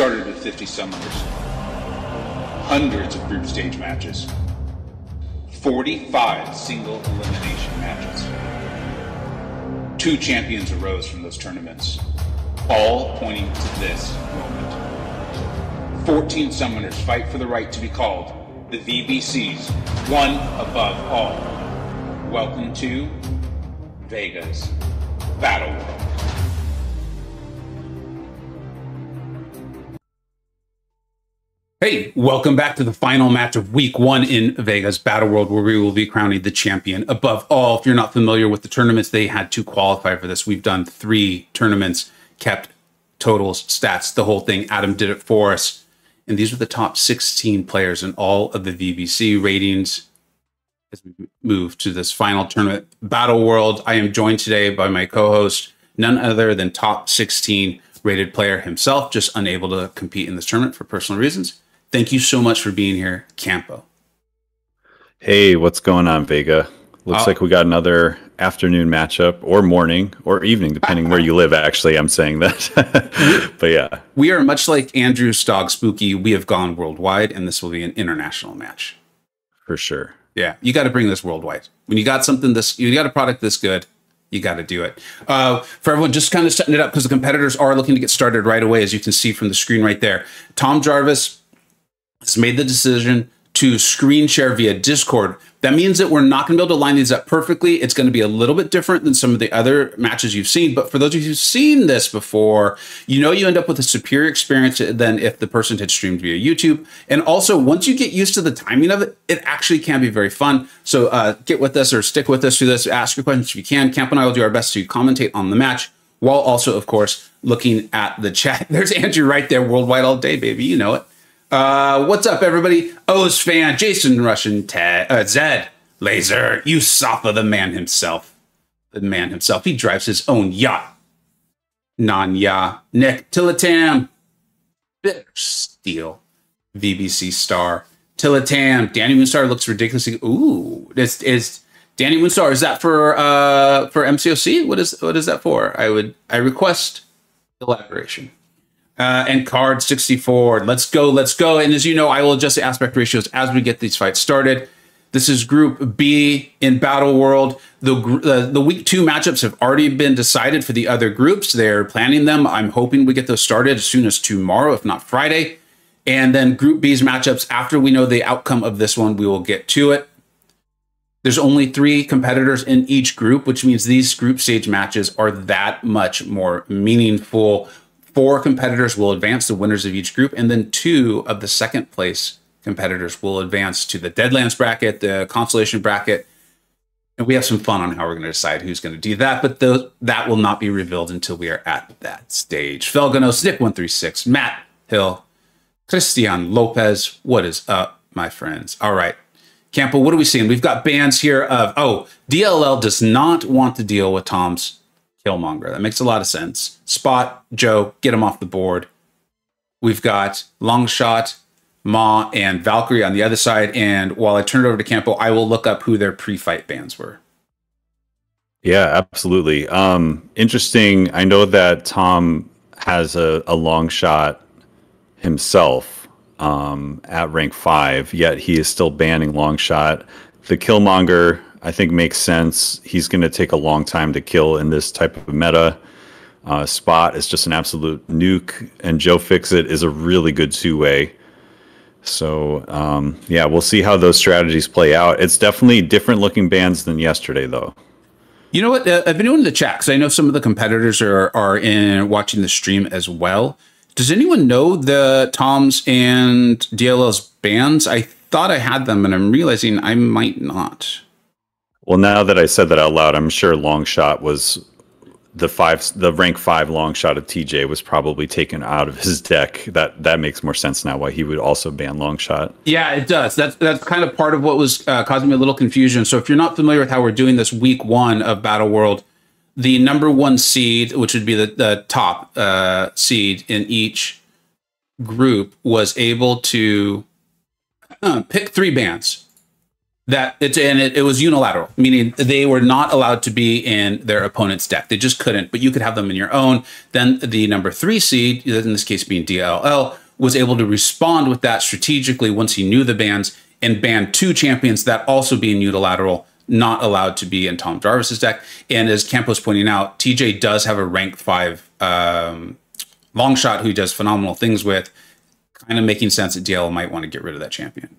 Started with 50 summoners, hundreds of group stage matches, 45 single elimination matches. Two champions arose from those tournaments, all pointing to this moment. 14 summoners fight for the right to be called the VBC's one above all. Welcome to Vegas Battle World. Hey, welcome back to the final match of week one in Vegas Battle World, where we will be crowning the champion. Above all, if you're not familiar with the tournaments, they had to qualify for this. We've done three tournaments, kept totals, stats, the whole thing. Adam did it for us. And these are the top 16 players in all of the VBC ratings as we move to this final tournament. Battle World, I am joined today by my co host, none other than top 16 rated player himself, just unable to compete in this tournament for personal reasons. Thank you so much for being here, Campo. Hey, what's going on, Vega? Looks like we got another afternoon matchup or morning or evening, depending where you live. Actually, I'm saying that. but yeah. We are much like Andrew's dog Spooky. We have gone worldwide, and this will be an international match. For sure. Yeah. You got to bring this worldwide. When you got something this, you got a product this good, you got to do it. Uh, for everyone, just kind of setting it up because the competitors are looking to get started right away, as you can see from the screen right there. Tom Jarvis has made the decision to screen share via Discord. That means that we're not going to be able to line these up perfectly. It's going to be a little bit different than some of the other matches you've seen. But for those of you who've seen this before, you know you end up with a superior experience than if the person had streamed via YouTube. And also, once you get used to the timing of it, it actually can be very fun. So uh, get with us or stick with us through this. Ask your questions if you can. Camp and I will do our best to commentate on the match while also, of course, looking at the chat. There's Andrew right there, worldwide all day, baby. You know it. Uh, what's up, everybody? O's fan, Jason Russian, Ted, uh, Zed, Laser, Usafa, the man himself. The man himself. He drives his own yacht. Nanya, Nick, Tillatam, Bitter Steel, VBC star. Tillatam, Dani Moonstar looks ridiculously. Ooh, is, is Dani Moonstar, is that for uh for MCOC? What is what is that for? I would I request elaboration uh, and card 64. Let's go, let's go. And as you know, I will adjust the aspect ratios as we get these fights started. This is Group B in Battle World. The uh, the week two matchups have already been decided for the other groups. They're planning them. I'm hoping we get those started as soon as tomorrow, if not Friday. And then Group B's matchups, after we know the outcome of this one, we will get to it. There's only three competitors in each group, which means these group stage matches are that much more meaningful Four competitors will advance the winners of each group, and then two of the second place competitors will advance to the Deadlands bracket, the Consolation bracket. And we have some fun on how we're going to decide who's going to do that, but that will not be revealed until we are at that stage. Felganos, Nick136, Matt Hill, Christian Lopez. What is up, my friends? All right. Campbell, what are we seeing? We've got bands here of, oh, DLL does not want to deal with Tom's Killmonger. That makes a lot of sense. Spot, Joe, get him off the board. We've got Longshot, Ma, and Valkyrie on the other side. And while I turn it over to Campo, I will look up who their pre-fight bands were. Yeah, absolutely. Um, interesting. I know that Tom has a, a long shot himself um, at rank five, yet he is still banning long shot. The Killmonger I think makes sense. He's going to take a long time to kill in this type of meta. Uh, Spot is just an absolute nuke, and Joe Fixit is a really good two way. So um, yeah, we'll see how those strategies play out. It's definitely different looking bands than yesterday, though. You know what? Uh, I've been doing the chat because I know some of the competitors are are in watching the stream as well. Does anyone know the Toms and DLL's bands? I thought I had them, and I'm realizing I might not. Well, now that I said that out loud, I'm sure long shot was the five, the rank five long shot of TJ was probably taken out of his deck. That that makes more sense now. Why he would also ban long shot. Yeah, it does. That's that's kind of part of what was uh, causing me a little confusion. So if you're not familiar with how we're doing this week one of Battle World, the number one seed, which would be the, the top uh, seed in each group, was able to uh, pick three bands that it's and it, it was unilateral, meaning they were not allowed to be in their opponent's deck. They just couldn't, but you could have them in your own. Then the number three seed, in this case being DLL, was able to respond with that strategically once he knew the bans and banned two champions that also being unilateral, not allowed to be in Tom Jarvis's deck. And as Campos pointing out, TJ does have a rank five um, long shot who does phenomenal things with, kind of making sense that DL might want to get rid of that champion.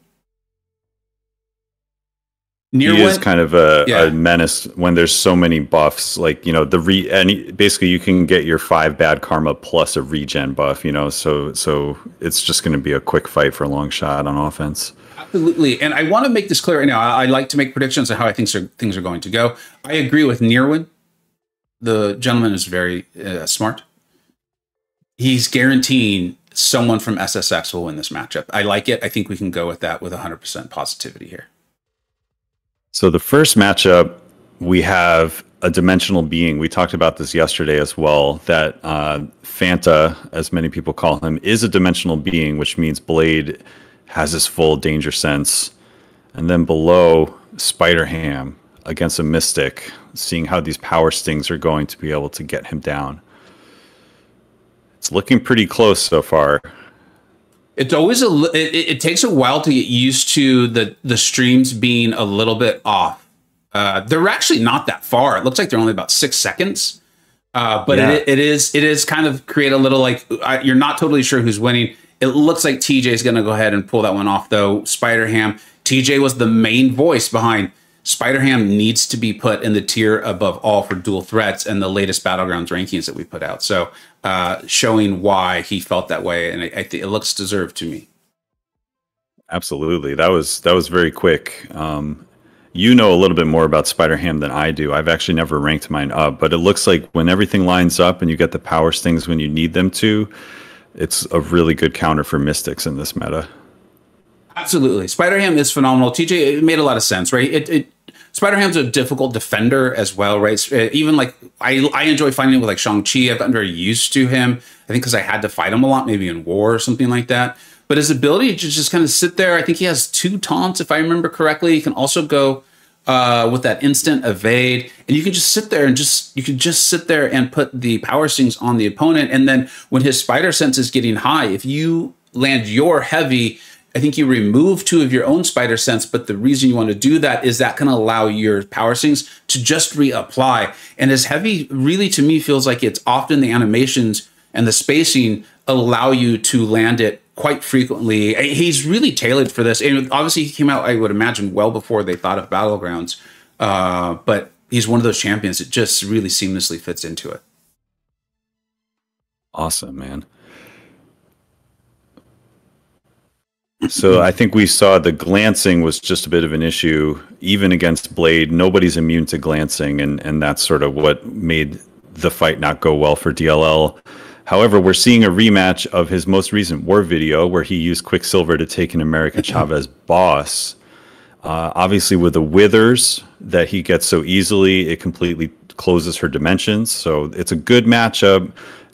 Near he is kind of a, yeah. a, menace when there's so many buffs. Like you know the re and basically you can get your five bad karma plus a regen buff. You know, so so it's just going to be a quick fight for a long shot on offense. Absolutely, and I want to make this clear right now. I, I like to make predictions on how I think things are going to go. I agree with Nirwin. The gentleman is very uh, smart. He's guaranteeing someone from SSX will win this matchup. I like it. I think we can go with that with 100% positivity here. So the first matchup, we have a dimensional being. We talked about this yesterday as well. That uh, Fanta, as many people call him, is a dimensional being, which means Blade has his full danger sense. And then below, Spider Ham against a Mystic, seeing how these power stings are going to be able to get him down. It's looking pretty close so far. It's always a. It, it, takes a while to get used to the the streams being a little bit off. Uh, they're actually not that far. It looks like they're only about six seconds. Uh, but yeah. it, it is it is kind of create a little like you're not totally sure who's winning. It looks like TJ is going to go ahead and pull that one off though. Spider Ham TJ was the main voice behind Spider Ham needs to be put in the tier above all for dual threats and the latest battlegrounds rankings that we put out. So uh, showing why he felt that way, and I, I think it looks deserved to me. Absolutely, that was that was very quick. Um, you know a little bit more about Spider Ham than I do. I've actually never ranked mine up, but it looks like when everything lines up and you get the power stings when you need them to, it's a really good counter for Mystics in this meta. Absolutely, Spider Ham is phenomenal. TJ, it made a lot of sense, right? It, it Spider Ham's a difficult defender as well, right? Uh, even like I, I enjoy fighting with like Shang Chi. I've gotten very used to him. I think because I had to fight him a lot, maybe in war or something like that. But his ability to just kind of sit there, I think he has two taunts, if I remember correctly. He can also go uh, with that instant evade, and you can just sit there and just you can just sit there and put the power stings on the opponent. And then when his spider sense is getting high, if you land your heavy I think you remove two of your own spider sense, but the reason you want to do that is that can allow your power stings to just reapply. And as heavy really to me feels like it's often the animations and the spacing allow you to land it quite frequently. He's really tailored for this. And obviously he came out, I would imagine, well before they thought of battlegrounds. Uh, but he's one of those champions that just really seamlessly fits into it. Awesome, man. So I think we saw the glancing was just a bit of an issue, even against Blade. Nobody's immune to glancing, and and that's sort of what made the fight not go well for DLL. However, we're seeing a rematch of his most recent war video where he used Quicksilver to take an America Chavez boss. Uh, obviously, with the withers that he gets so easily, it completely closes her dimensions. So it's a good matchup.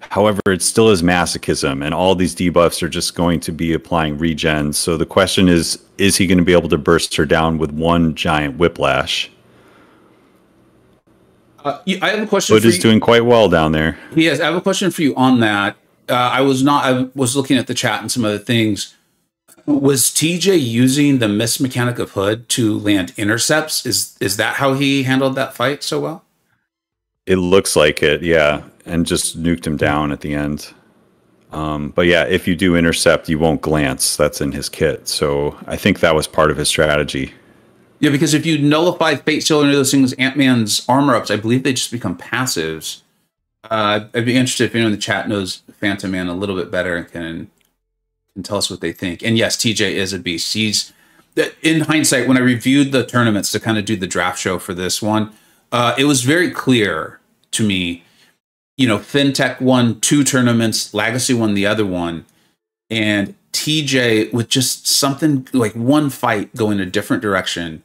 However, it still is masochism, and all these debuffs are just going to be applying regen. So the question is is he going to be able to burst her down with one giant whiplash? Uh, I have a question. Hood is doing quite well down there. Yes, I have a question for you on that. Uh, I was not. I was looking at the chat and some other things. Was TJ using the miss mechanic of Hood to land intercepts? Is is that how he handled that fight so well? It looks like it, yeah and just nuked him down at the end. Um, but yeah, if you do intercept, you won't glance. That's in his kit. So I think that was part of his strategy. Yeah, because if you nullify Fate Seal or any of those things, Ant Man's armor ups, I believe they just become passives. Uh, I'd be interested if anyone in the chat knows Phantom Man a little bit better and can can tell us what they think. And yes, TJ is a beast. He's in hindsight when I reviewed the tournaments to kind of do the draft show for this one. Uh, it was very clear to me you know, FinTech won two tournaments, Lagacy won the other one, and TJ with just something like one fight going a different direction,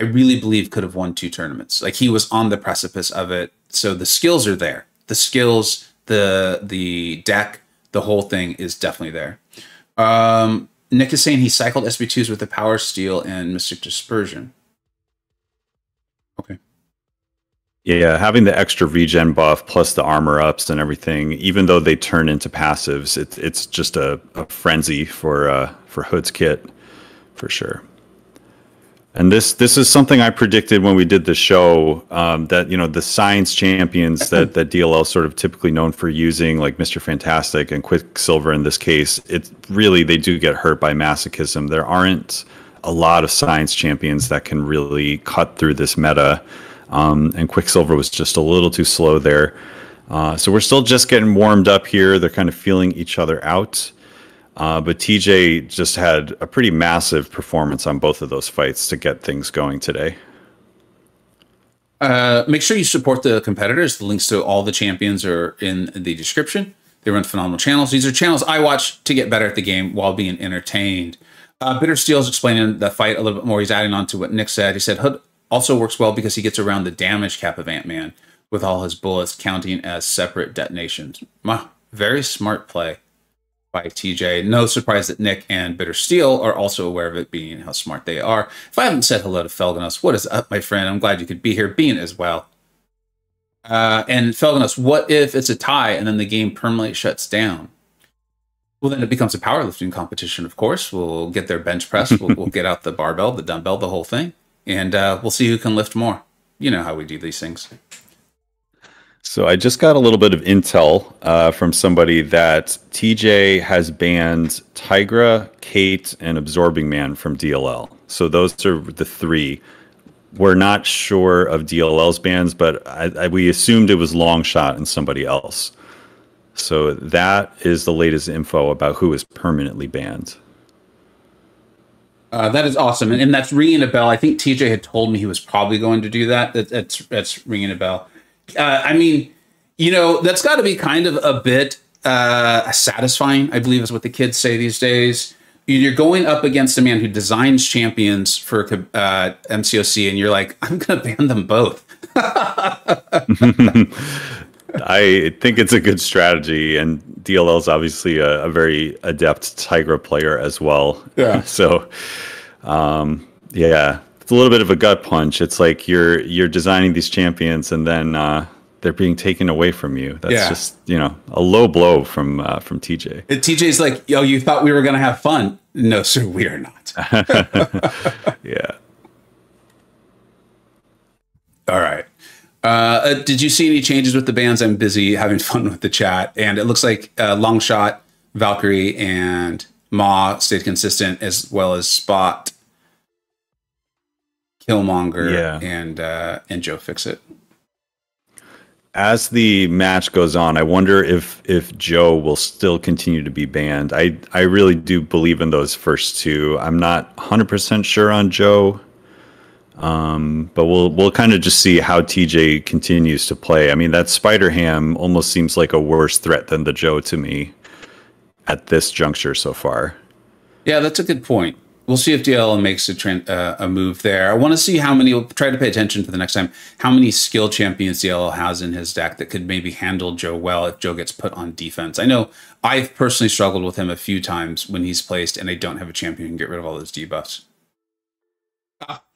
I really believe could have won two tournaments. Like he was on the precipice of it. So the skills are there. The skills, the the deck, the whole thing is definitely there. Um, Nick is saying he cycled SP2s with the Power Steel and Mystic Dispersion. Yeah, having the extra regen buff plus the armor ups and everything, even though they turn into passives, it's it's just a, a frenzy for uh, for Hood's kit, for sure. And this this is something I predicted when we did the show um, that you know the science champions that that DLL sort of typically known for using like Mister Fantastic and Quicksilver in this case, it really they do get hurt by masochism. There aren't a lot of science champions that can really cut through this meta, um, and Quicksilver was just a little too slow there. Uh, so we're still just getting warmed up here. They're kind of feeling each other out. Uh, but TJ just had a pretty massive performance on both of those fights to get things going today. Uh, make sure you support the competitors. The links to all the champions are in the description. They run phenomenal channels. These are channels I watch to get better at the game while being entertained. Uh, Bitter is explaining the fight a little bit more. He's adding on to what Nick said. He said also works well because he gets around the damage cap of Ant Man with all his bullets counting as separate detonations. Wow, very smart play by TJ. No surprise that Nick and Bitter Steel are also aware of it, being how smart they are. If I haven't said hello to Felganos, what is up, my friend? I'm glad you could be here, being as well. Uh, and Felganos, what if it's a tie and then the game permanently shuts down? Well, then it becomes a powerlifting competition, of course. We'll get their bench press. We'll, we'll get out the barbell, the dumbbell, the whole thing. And uh, we'll see who can lift more. You know how we do these things. So I just got a little bit of intel uh, from somebody that TJ has banned Tigra, Kate, and Absorbing Man from DLL. So those are the three. We're not sure of DLL's bans, but I, I, we assumed it was Longshot and somebody else. So that is the latest info about who is permanently banned. Uh, that is awesome, and, and, that's ringing a bell. I think TJ had told me he was probably going to do that. that that's that's ringing a bell uh, I mean, you know, that's got to be kind of a bit uh, satisfying, I believe is what the kids say these days. You're going up against a man who designs champions for uh, MCOC, and you're like, I'm going to ban them both. I think it's a good strategy, and DLL is obviously a, a, very adept Tigra player as well. Yeah. So, um, yeah, it's a little bit of a gut punch. It's like you're you're designing these champions and then uh, they're being taken away from you. That's yeah. just you know a low blow from uh, from TJ. And TJ's like, yo, you thought we were gonna have fun? No, sir, we are not. yeah. All right. Uh, uh, did you see any changes with the bands? I'm busy having fun with the chat, and it looks like uh, Longshot, Valkyrie, and Ma stayed consistent, as well as Spot Killmonger yeah. and uh, and Joe Fixit. As the match goes on, I wonder if if Joe will still continue to be banned. I I really do believe in those first two. I'm not 100% sure on Joe. Um, but we'll we'll kind of just see how TJ continues to play. I mean, that Spider Ham almost seems like a worse threat than the Joe to me at this juncture so far. Yeah, that's a good point we'll see if DL makes a, uh, a move there. I want to see how many. We'll try to pay attention for the next time. How many skill champions DL has in his deck that could maybe handle Joe well if Joe gets put on defense. I know I've personally struggled with him a few times when he's placed, and I don't have a champion who can get rid of all those debuffs.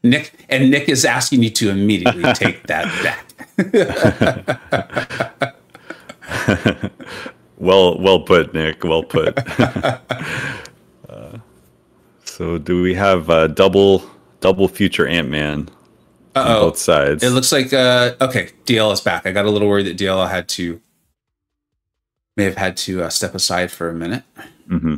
Uh, Nick and Nick is asking you to immediately take that back. well, well put, Nick. Well put. So do we have uh, double double future Ant Man on both sides? It looks like uh, okay. DL is back. I got a little worried that DL had to may have had to uh, step aside for a minute. Mm-hmm.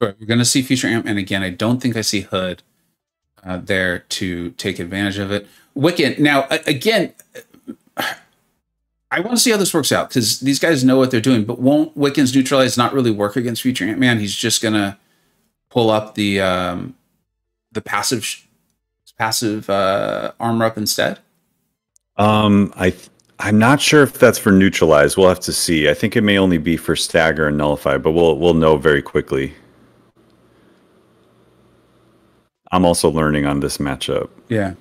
We're going to see future Ant Man again. I don't think I see Hood uh, there to take advantage of it. Wiccan, now again, I want to see how this works out because these guys know what they're doing, but won't Wiccan's neutralize not really work against Future Ant Man? He's just gonna pull up the um, the passive passive uh, armor up instead. Um, I I'm not sure if that's for neutralize. We'll have to see. I think it may only be for stagger and nullify, but we'll we'll know very quickly. I'm also learning on this matchup. Yeah.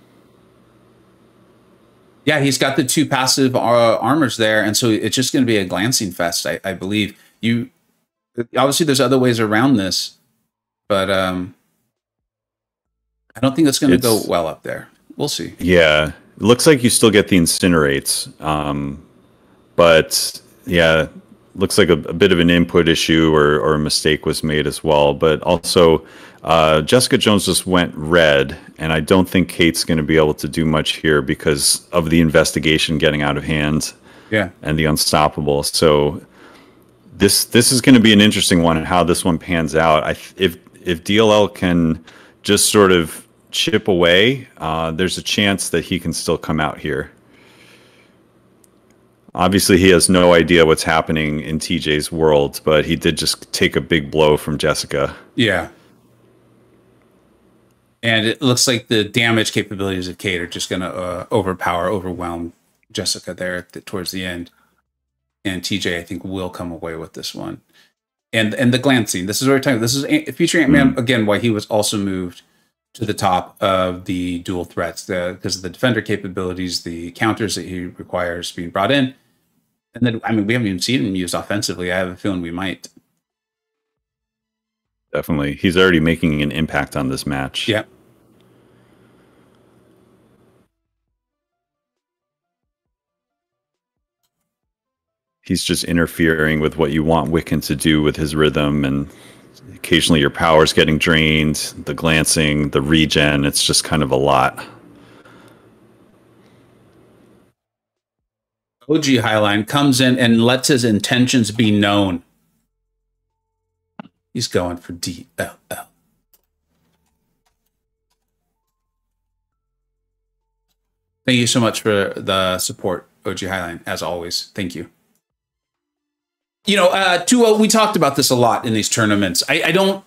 Yeah, he's got the two passive uh, armors there, and so it's just going to be a glancing fest, I, I believe. You obviously there's other ways around this, but um, I don't think that's going to go well up there. We'll see. Yeah, it looks like you still get the incinerates, um, but yeah, looks like a, a, bit of an input issue or, or a mistake was made as well. But also, uh, Jessica Jones just went red, and I don't think Kate's going to be able to do much here because of the investigation getting out of hand. Yeah, and the unstoppable. So this this is going to be an interesting one and how this one pans out. I if if DLL can just sort of chip away, uh, there's a chance that he can still come out here. Obviously, he has no idea what's happening in TJ's world, but he did just take a big blow from Jessica. Yeah. And it looks like the damage capabilities of Kate are just going to uh, overpower, overwhelm Jessica there the, towards the end. And TJ, I think, will come away with this one. And and the glancing. This is what we're talking. This is Future Ant Man mm. again. Why he was also moved to the top of the dual threats because of the defender capabilities, the counters that he requires being brought in. And then, I mean, we haven't even seen him used offensively. I have a feeling we might. Definitely. He's already making an impact on this match. Yeah. He's just interfering with what you want Wiccan to do with his rhythm and occasionally your power's getting drained, the glancing, the regen, it's just kind of a lot. OG Highline comes in and lets his intentions be known. He's going for DLL. Thank you so much for the support, OG Highline, as always. Thank you you know, uh, Tuo, we talked about this a lot in these tournaments. I, I don't.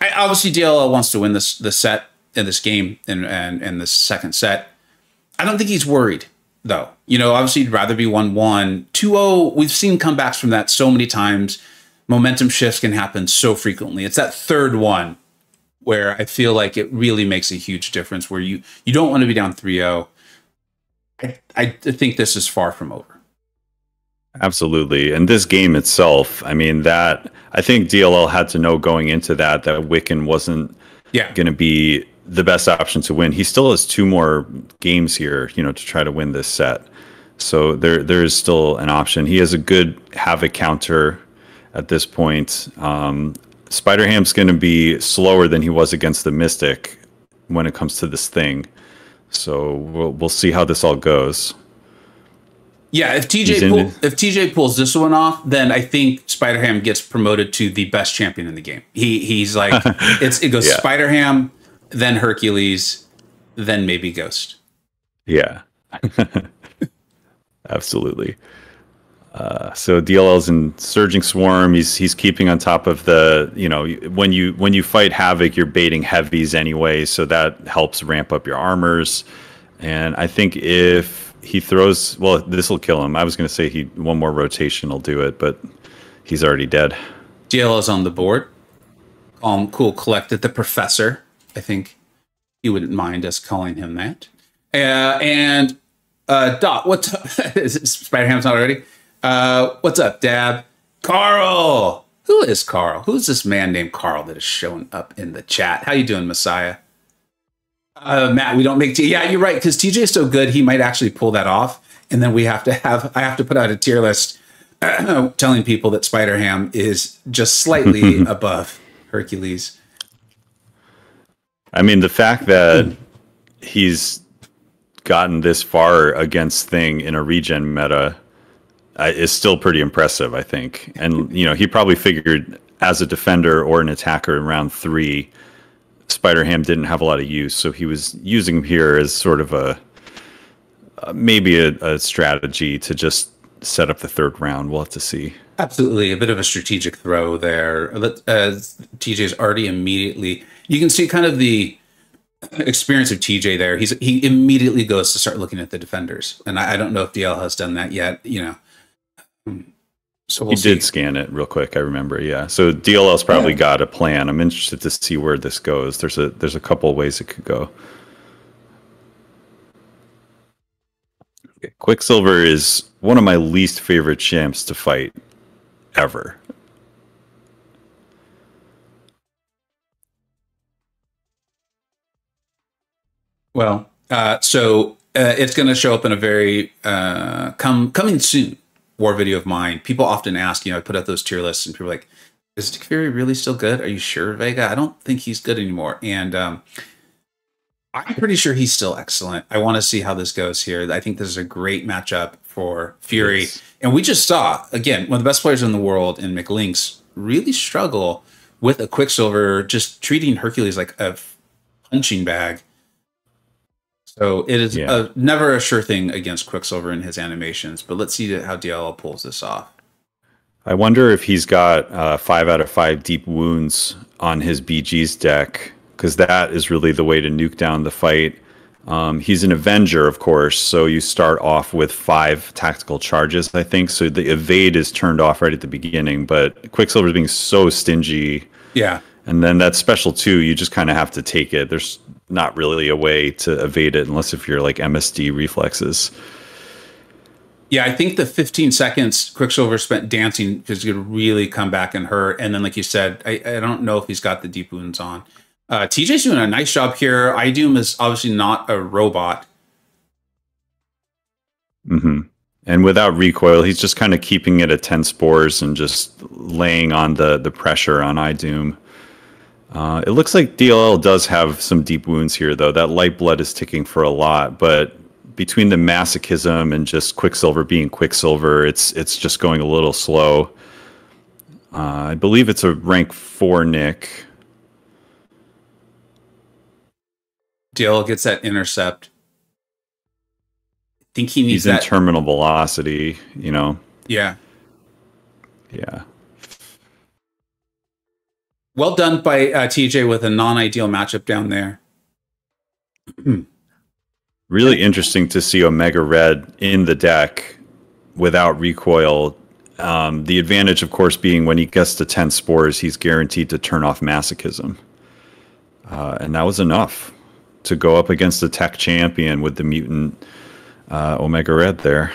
I obviously DLL wants to win this the set in this game and and and the second set. I don't think he's worried though. You know, obviously he'd rather be one one. 2-0, we've seen comebacks from that so many times. Momentum shifts can happen so frequently. It's that third one where I feel like it really makes a huge difference where you you don't want to be down 3-0. I, I think this is far from over. Absolutely. And this game itself, I mean, that I think DLL had to know going into that that Wiccan wasn't yeah. going to be the best option to win. He still has two more games here, you know, to try to win this set. So there there is still an option. He has a good havoc counter at this point. Um, Spider Ham's going to be slower than he was against the Mystic when it comes to this thing. So we'll we'll see how this all goes. Yeah, if TJ pull, if TJ pulls this one off, then I think Spider Ham gets promoted to the best champion in the game. He he's like it's it goes yeah. Spider Ham, then Hercules, then maybe Ghost. Yeah, absolutely. Uh, so DLL's in surging swarm. He's he's keeping on top of the you know when you when you fight havoc, you're baiting heavies anyway, so that helps ramp up your armors. And I think if he throws. Well, this will kill him. I was going to say he one more rotation will do it, but he's already dead. DL is on the board. Um, cool. Collected the professor. I think you wouldn't mind us calling him that. Uh, and uh, Dot, what's up? Spider Ham's not already. Uh, what's up, Dab? Carl. Who is Carl? Who's this man named Carl that is showing up in the chat? How you doing, Messiah? Uh, Matt, we don't make tea. Yeah, you're right. Because TJ is so good, he might actually pull that off. And then we have to have, I have to put out a tier list telling people that Spider Ham is just slightly above Hercules. I mean, the fact that he's gotten this far against Thing in a regen meta uh, is still pretty impressive, I think. And, you know, he probably figured as a defender or an attacker in round three Spider Ham didn't have a lot of use, so he was using him here as sort of a uh, maybe a, a, strategy to just set up the third round. We'll have to see. Absolutely, a bit of a strategic throw there. As TJ's already immediately, you can see kind of the experience of TJ there. He's he immediately goes to start looking at the defenders, and I, I don't know if DL has done that yet. You know, so we'll he see. did scan it real quick. I remember. Yeah. So DLL's probably yeah. got a plan. I'm interested to see where this goes. There's a there's a couple ways it could go. Quicksilver is one of my least favorite champs to fight ever. Well, uh, so uh, it's going to show up in a very uh, come coming soon war video of mine. People often ask, you know, I put out those tier lists, and people are like, "Is Nick Fury really still good? Are you sure, Vega? I don't think he's good anymore." And um, I'm pretty sure he's still excellent. I want to see how this goes here. I think this is a great matchup for Fury, yes. and we just saw again one of the best players in the world in McLinks really struggle with a Quicksilver, just treating Hercules like a punching bag so it is yeah. a, never a sure thing against Quicksilver in his animations, but let's see how DLL pulls this off. I wonder if he's got uh, five out of five deep wounds on his BG's deck, because that is really the way to nuke down the fight. Um, he's an Avenger, of course, so you start off with five tactical charges, I think. So the evade is turned off right at the beginning, but Quicksilver is being so stingy. Yeah. And then that special two, you just kind of have to take it. There's not really a way to evade it unless if you're like MSD reflexes. Yeah, I think the 15 seconds Quicksilver spent dancing because he could really come back and hurt. And then, like you said, I, I don't know if he's got the deep wounds on. Uh, TJ's doing a nice job here. Idum is obviously not a robot. Mm-hmm. And without recoil, he's just kind of keeping it at 10 spores and just laying on the, the pressure on Idum. Uh, it looks like DLL does have some deep wounds here, though. That light blood is ticking for a lot, but between the masochism and just Quicksilver being Quicksilver, it's it's just going a little slow. Uh, I believe it's a rank four Nick. DLL gets that intercept. I think he needs He's that. in terminal velocity, you know. Yeah. Yeah. Well done by uh, TJ with a non-ideal matchup down there. really interesting to see Omega Red in the deck without recoil. Um, the advantage, of course, being when he gets to 10 spores, he's guaranteed to turn off masochism. Uh, and that was enough to go up against the tech champion with the mutant uh, Omega Red there.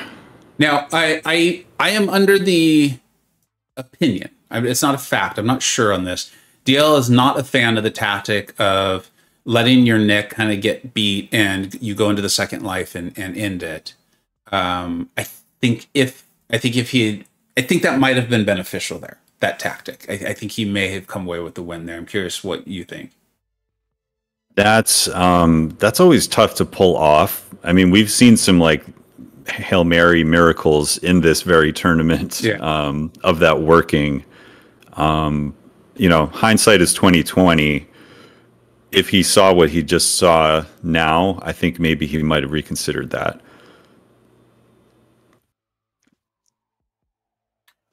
Now, I, I, I am under the opinion, I mean, it's not a fact, I'm not sure on this, DL is not a fan of the tactic of letting your Nick kind of get beat and you go into the second life and, and end it. Um, I think if I think if he, I think that might have been beneficial there. That tactic, I, I think he may have come away with the win there. I'm curious what you think. That's um, that's always tough to pull off. I mean, we've seen some like hail mary miracles in this very tournament yeah. um, of that working. Um, you know, hindsight is twenty twenty. If he saw what he just saw now, I think maybe he might have reconsidered that.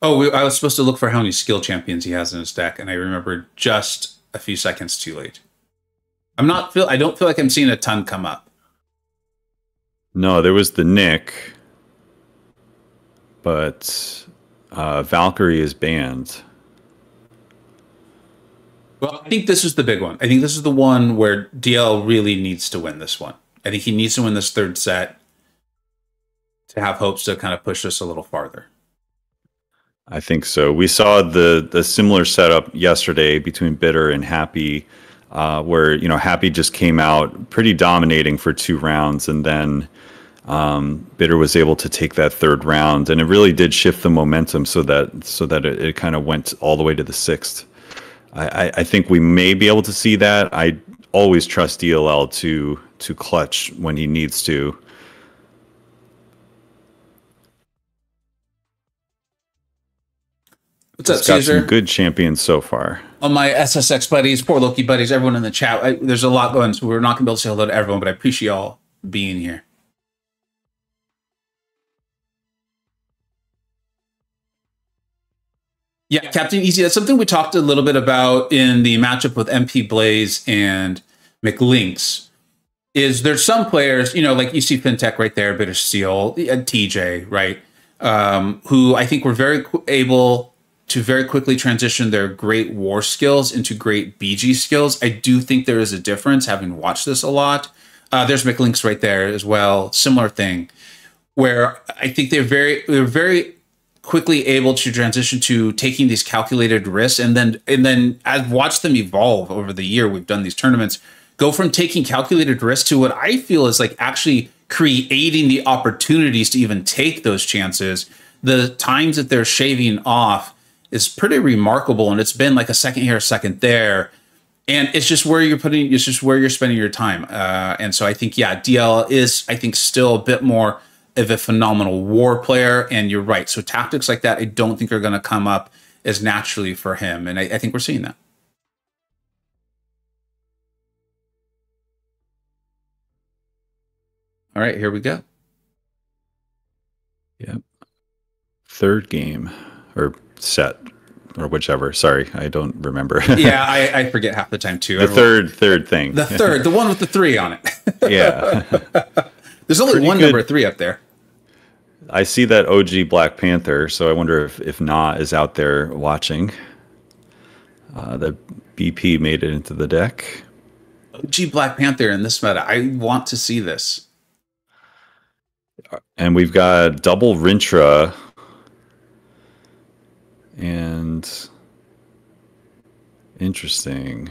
Oh, I was supposed to look for how many skill champions he has in his deck, and I remember just a few seconds too late. I'm not feel. I don't feel like I'm seeing a ton come up. No, there was the Nick, but uh, Valkyrie is banned. Well, I think this is the big one. I think this is the one where DL really needs to win this one. I think he needs to win this third set to have hopes to kind of push this a little farther. I think so. We saw the the similar setup yesterday between Bitter and Happy, uh, where you know Happy just came out pretty dominating for two rounds, and then um, Bitter was able to take that third round, and it really did shift the momentum so that so that it, it kind of went all the way to the sixth. I, I think we may be able to see that. I always trust DLL to to clutch when he needs to. What's up, got Caesar? Some good champions so far. On my SSX buddies, poor Loki buddies, everyone in the chat. I, there's a lot going, so we're not gonna be able to say hello to everyone, but I appreciate y'all being here. Yeah, Captain Easy. That's something we talked a little bit about in the matchup with MP Blaze and McLinks. Is there's some players, you know, like you see FinTech right there, Bitter Steel, TJ, right, um, who I think were very able to very quickly transition their great war skills into great BG skills. I do think there is a difference, having watched this a lot. Uh, there's McLinks right there as well. Similar thing. where I think they're very they're very quickly able to transition to taking these calculated risks and then and then I've watched them evolve over the year. We've done these tournaments. Go from taking calculated risks to what I feel is like actually creating the opportunities to even take those chances. The times that they're shaving off is pretty remarkable and it's been like a second here a second there. And it's just where you're putting it's just where you're spending your time. Uh, and so i think yeah dl is i think still a bit more of a phenomenal war player. And you're right. So tactics like that, I don't think are going to come up as naturally for him. And I, I think we're seeing that. All right, here we go. Yep. Third game or set or whichever. Sorry, I don't remember. yeah, I, I, forget half the time too. The Everyone, third, third thing. The third, the one with the three on it. yeah. There's only Pretty one good. number three up there. I see that OG Black Panther, so I wonder if if Na is out there watching. Uh, the BP made it into the deck. OG Black Panther in this meta. I want to see this. And we've got double Rintrah and interesting.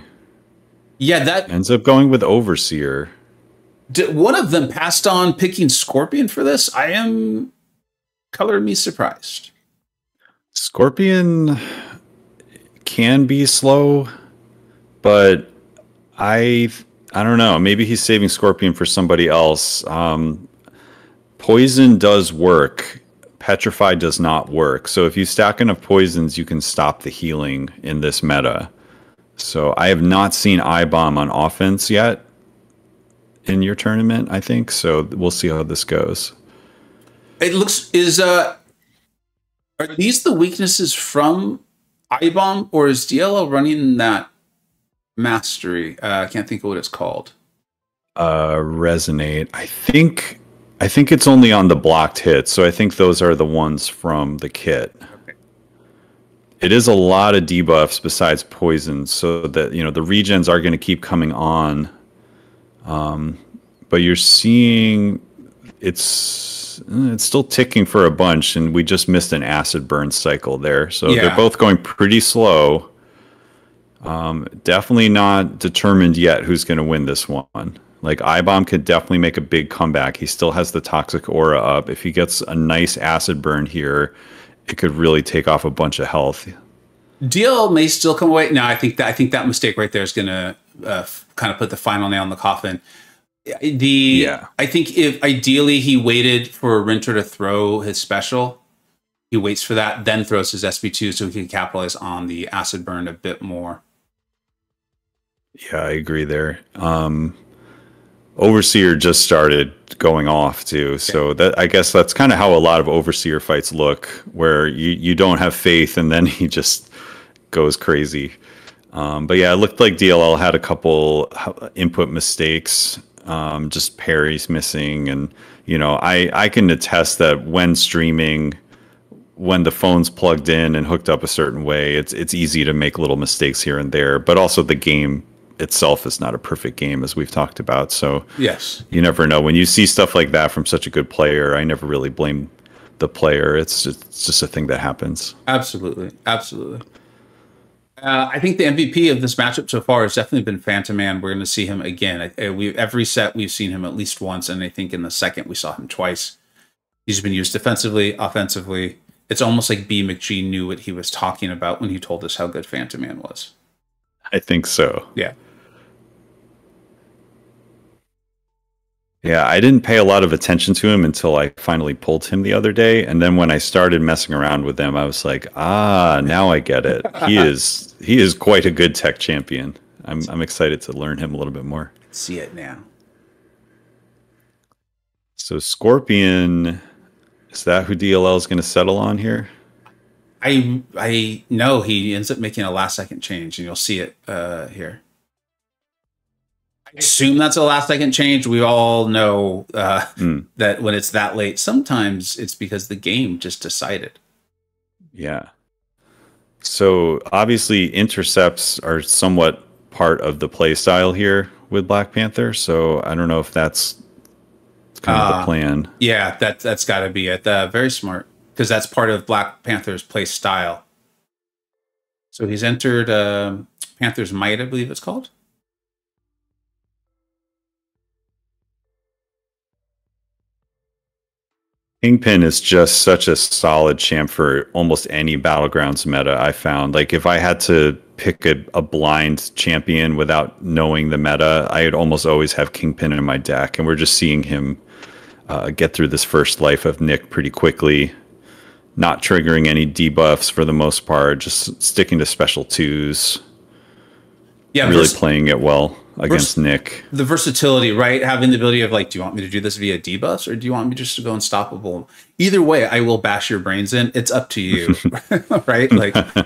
Yeah, that ends up going with Overseer. Did one of them passed on picking Scorpion for this? I am color me surprised. Scorpion can be slow, but I I don't know. Maybe he's saving Scorpion for somebody else. Um, poison does work. Petrify does not work. So if you stack enough poisons, you can stop the healing in this meta. So I have not seen I bomb on offense yet in your tournament. I think so. We'll see how this goes. It looks is uh are these the weaknesses from iBomb or is DLL running that mastery? Uh, I can't think of what it's called. Uh resonate. I think I think it's only on the blocked hits, so I think those are the ones from the kit. Okay. It is a lot of debuffs besides poison, so that you know the regens are going to keep coming on. Um, but you're seeing it's it's still ticking for a bunch, and we just missed an acid burn cycle there. So yeah. they're both going pretty slow. Um, definitely not determined yet who's going to win this one. Like iBomb could definitely make a big comeback. He still has the toxic aura up. If he gets a nice acid burn here, it could really take off a bunch of health. DL may still come away. No, I think that I think that mistake right there is going to uh, kind of put the final nail in the coffin the yeah. I think if ideally he waited for a Rintrah to throw his special, he waits for that, then throws his SP2 so he can capitalize on the acid burn a bit more. Yeah, I agree there. Um Overseer just started going off too. So that I guess that's kind of how a lot of overseer fights look, where you, you don't have faith and then he just goes crazy. Um, but yeah, it looked like DLL had a couple input mistakes um, just parries missing, and you know, I I can attest that when streaming, when the phone's plugged in and hooked up a certain way, it's it's easy to make little mistakes here and there. But also the game itself is not a perfect game, as we've talked about. So yes, you never know when you see stuff like that from such a good player. I never really blame the player. It's just, it's just a thing that happens. Absolutely, absolutely. Uh, I think the MVP of this matchup so far has definitely been Phantom Man. We're going to see him again. I, we every set we've seen him at least once, and I think in the second we saw him twice. He's been used defensively, offensively. It's almost like B McGee knew what he was talking about when he told us how good Phantom Man was. I think so. Yeah. Yeah, I didn't pay a lot of attention to him until I finally pulled him the other day, and then when I started messing around with him, I was like, "Ah, now I get it. He is he is quite a good tech champion. I'm I'm excited to learn him a little bit more." See it now. So Scorpion, is that who DLL is going to settle on here? I I know he ends up making a last second change, and you'll see it uh, here assume that's a last second change. We all know uh, mm. that when it's that late, sometimes it's because the game just decided. Yeah. So obviously, intercepts are somewhat part of the play style here with Black Panther. So I don't know if that's kind of the plan. Yeah, that that's got to be it. Uh, very smart because that's part of Black Panther's play style. So he's entered uh, Panther's Might, I believe it's called. Kingpin is just such a solid champ for almost any battlegrounds meta I found. Like if I had to pick a, a blind champion without knowing the meta, I'd almost always have Kingpin in my deck. And we're just seeing him uh, get through this first life of Nick pretty quickly, not triggering any debuffs for the most part, just sticking to special twos. Yeah, really playing it well against Nick. the versatility, right? Having the ability of like, do you want me to do this via debuffs or do you want me just to go unstoppable? Either way, I will bash your brains in. It's up to you, right? Like,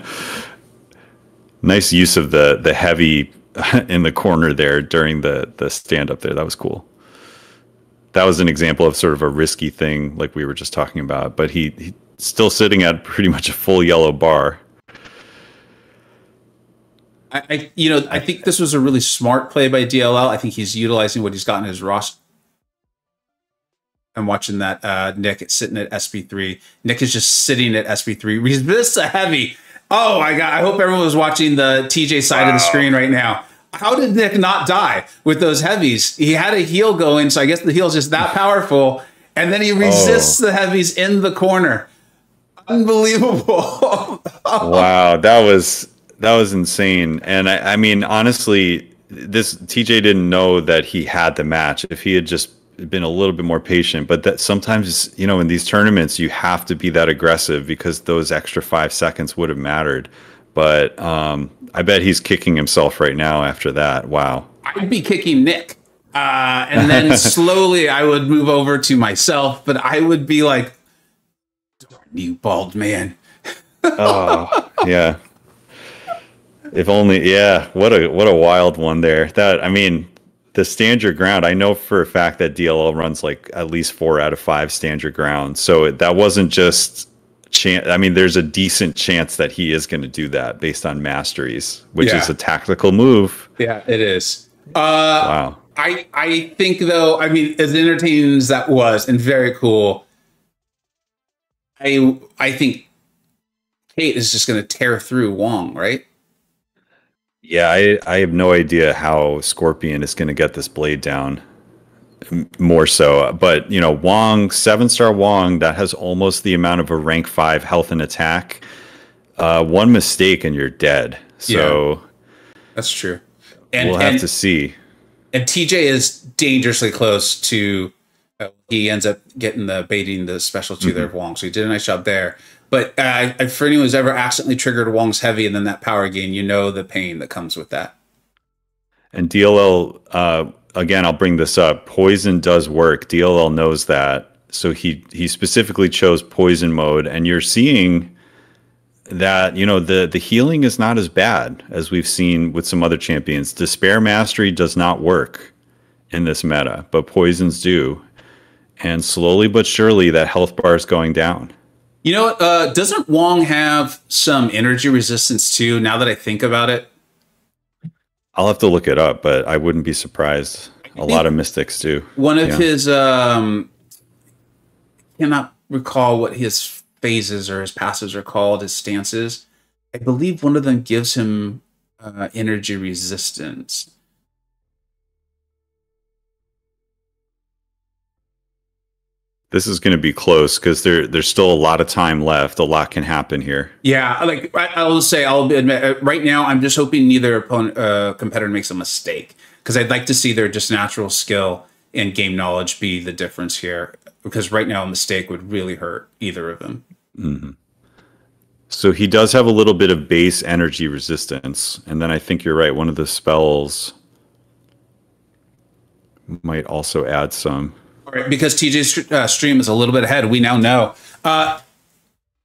Nice use of the the heavy in the corner there during the the stand up there. That was cool. That was an example of sort of a risky thing, like we were just talking about. But he, he still sitting at pretty much a full yellow bar. I, I, you know, I think this was a really smart play by DLL. I think he's utilizing what he's got in his roster. I'm watching that uh, Nick sitting at SP3. Nick is just sitting at SP3. Resist a heavy. Oh my god! I hope everyone was watching the TJ side wow. of the screen right now. How did Nick not die with those heavies? He had a heal going, so I guess the heal's just that powerful, and then he resists oh. the heavies in the corner. Unbelievable! wow, that was that was insane. And I, I mean, honestly, this TJ didn't know that he had the match. If he had just been a little bit more patient. But that sometimes, you know, in these tournaments, you have to be that aggressive because those extra five seconds would have mattered. But um, I bet he's kicking himself right now after that. Wow. I'd be kicking Nick. Uh, and then slowly I would move over to myself, but I would be like, darn you bald man. oh, yeah. If only, yeah. What a what a wild one there. That I mean, the stand your ground, I know for a fact that DLL runs like at least four out of five stand your ground. So that wasn't just chance. I mean, there's a decent chance that he is going to do that based on masteries, which yeah. is a tactical move. Yeah, it is. Uh, wow. I I think though, I mean, as entertaining as that was, and very cool. I I think Kate is just going to tear through Wong, right? Yeah, I, I have no idea how Scorpion is going to get this blade down. More so, but you know, Wong, seven star Wong, that has almost the amount of a rank five health and attack. Uh, one mistake and you're dead. So yeah, that's true. And we'll have and, to see. And TJ is dangerously close to. Uh, he ends up getting the baiting the special 2 mm-hmm. there of Wong, so he did a nice job there. But uh, for anyone who's ever accidentally triggered Wong's heavy and then that power gain, you know the pain that comes with that. And DLL, uh, again, I'll bring this up. Poison does work. DLL knows that, so he he specifically chose poison mode, and you're seeing that you know the the healing is not as bad as we've seen with some other champions. Despair mastery does not work in this meta, but poisons do, and slowly but surely that health bar is going down. You know what? Uh, doesn't Wong have some energy resistance too? Now that I think about it, I'll have to look it up, but I wouldn't be surprised. A lot of mystics do. One of yeah. his, um, cannot recall what his phases or his passes are called, his stances. I believe one of them gives him uh, energy resistance. This is going to be close because there there's still a lot of time left. A lot can happen here. Yeah, like I, will say, I'll admit uh, right now, I'm just hoping neither opponent uh, competitor makes a mistake because I'd like to see their just natural skill and game knowledge be the difference here. Because right now, a mistake would really hurt either of them. Mm-hmm. So he does have a little bit of base energy resistance, and then I think you're right. One of the spells might also add some because TJ's uh, stream is a little bit ahead. We now know. Uh,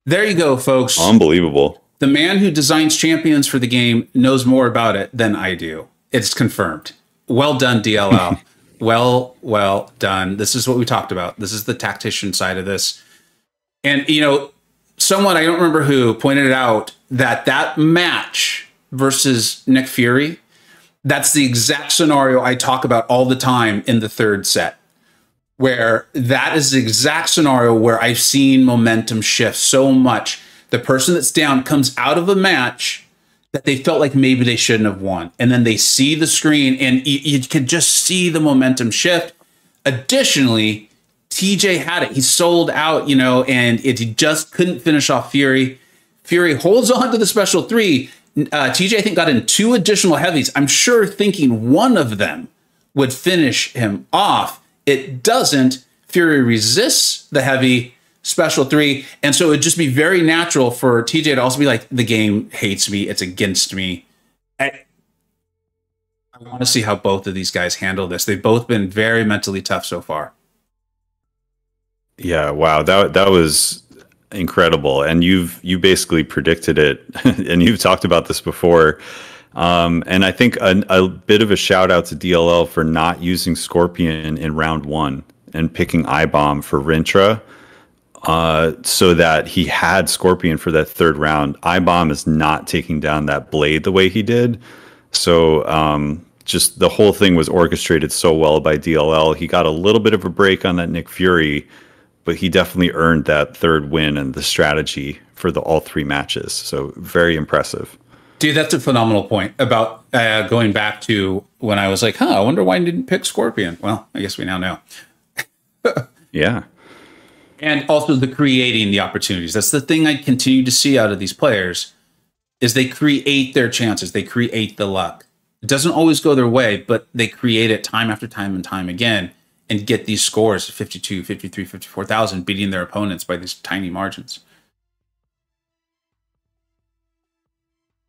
there you go, folks. Unbelievable. The man who designs champions for the game knows more about it than I do. It's confirmed. Well done, DLL. well, well done. This is what we talked about. This is the tactician side of this. And, you know, someone, I don't remember who, pointed out that that match versus Nick Fury, that's the exact scenario I talk about all the time in the third set where that is the exact scenario where I've seen momentum shift so much. The person that's down comes out of a match that they felt like maybe they shouldn't have won. And then they see the screen and you, you can just see the momentum shift. Additionally, TJ had it. He sold out, you know, and it, he just couldn't finish off Fury. Fury holds on to the special three. Uh, TJ, I think, got in two additional heavies. I'm sure thinking one of them would finish him off. It doesn't. Fury resists the heavy special three. And so it'd just be very natural for TJ to also be like, the game hates me. It's against me. I, I want to see how both of these guys handle this. They've both been very mentally tough so far. Yeah, wow. That that was incredible. And you've you basically predicted it and you've talked about this before. Um, and I think a, a, bit of a shout out to DLL for not using Scorpion in round one and picking I bomb for Rintrah uh, so that he had Scorpion for that third round. I bomb is not taking down that blade the way he did. So um, just the whole thing was orchestrated so well by DLL. He got a little bit of a break on that Nick Fury, but he definitely earned that third win and the strategy for the all three matches. So very impressive. Dude, that's a phenomenal point about uh, going back to when I was like, huh, I wonder why I didn't pick Scorpion. Well, I guess we now know. yeah. And also the creating the opportunities. That's the thing I continue to see out of these players is they create their chances. They create the luck. It doesn't always go their way, but they create it time after time and time again and get these scores 52, 53, 54,000 beating their opponents by these tiny margins.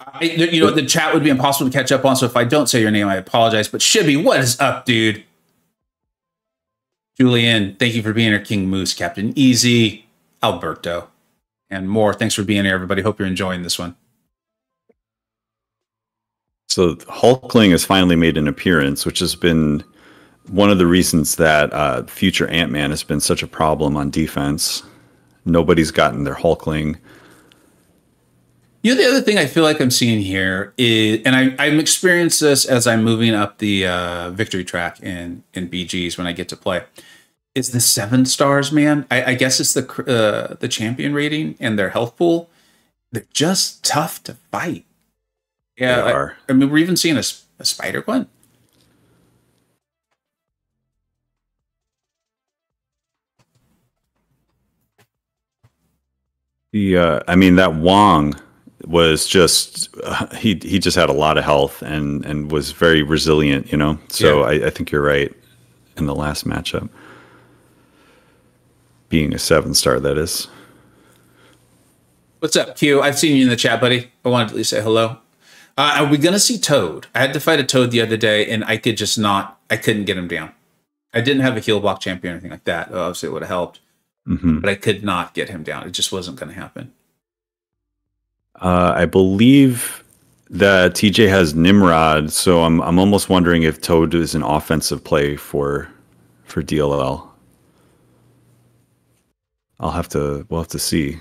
I, you know, the chat would be impossible to catch up on. So if I don't say your name, I apologize. But Shibby, what is up, dude? Julian, thank you for being here. King Moose, Captain Easy, Alberto, and more. Thanks for being here, everybody. Hope you're enjoying this one. So Hulkling has finally made an appearance, which has been one of the reasons that uh, future Ant Man has been such a problem on defense. Nobody's gotten their Hulkling. You know, the other thing I feel like I'm seeing here is, and I, I'm experiencing this as I'm moving up the uh, victory track in in BGs when I get to play, is the seven stars, man. I, I guess it's the uh, the champion rating and their health pool. They're just tough to fight. Yeah, I, I, mean, we're even seeing a, a Spider Gwen. The, uh, I mean, that Wong was just uh, he he just had a lot of health and and was very resilient, you know. So yeah. I, I think you're right in the last matchup. Being a seven star, that is. What's up, Q? I've seen you in the chat, buddy. I wanted to at least say hello. Uh, are we gonna see Toad? I had to fight a Toad the other day, and I could just not. I couldn't get him down. I didn't have a heal block champion or anything like that. Obviously, it would have helped, mm-hmm. but I could not get him down. It just wasn't going to happen. Uh, I believe that TJ has Nimrod, so I'm I'm almost wondering if Toad is an offensive play for for DLL. I'll have to we'll have to see.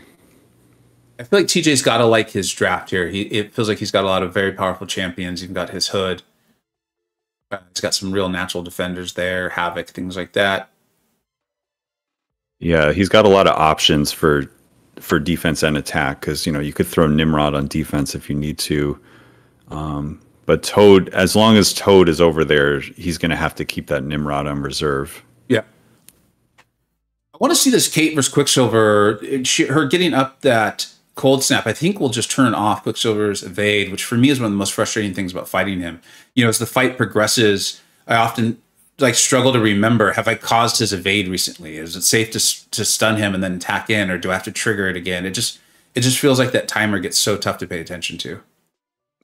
I feel like TJ's got to like his draft here. He it feels like he's got a lot of very powerful champions. He's got his hood. Uh, he's got some real natural defenders there, havoc, things like that. Yeah, he's got a lot of options for for defense and attack because you know you could throw Nimrod on defense if you need to. Um, but Toad, as long as Toad is over there, he's going to have to keep that Nimrod on reserve. Yeah. I want to see this Kate versus Quicksilver. She, her getting up that cold snap, I think will just turn off Quicksilver's evade, which for me is one of the most frustrating things about fighting him. You know, as the fight progresses, I often like struggle to remember have I caused his evade recently? Is it safe to to stun him and then tack in, or do I have to trigger it again? It just it just feels like that timer gets so tough to pay attention to.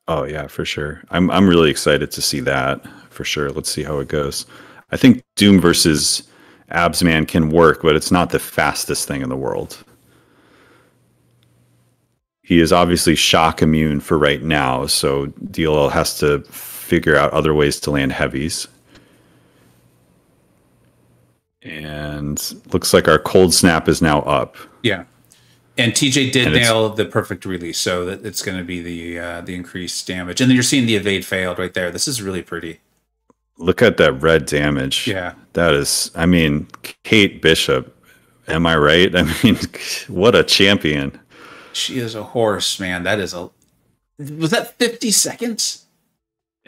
Oh yeah, for sure. I'm I'm really excited to see that for sure. Let's see how it goes. I think Doom versus Absman can work, but it's not the fastest thing in the world. He is obviously shock immune for right now, so DLL has to figure out other ways to land heavies and looks like our cold snap is now up. Yeah, and TJ did and nail the perfect release, so that it's going to be the uh, the increased damage, and then you're seeing the evade failed right there. This is really pretty. Look at that red damage. Yeah, that is. I mean, Kate Bishop. Am I right? I mean, what a champion. She is a horse, man. That is a. Was that fifty seconds?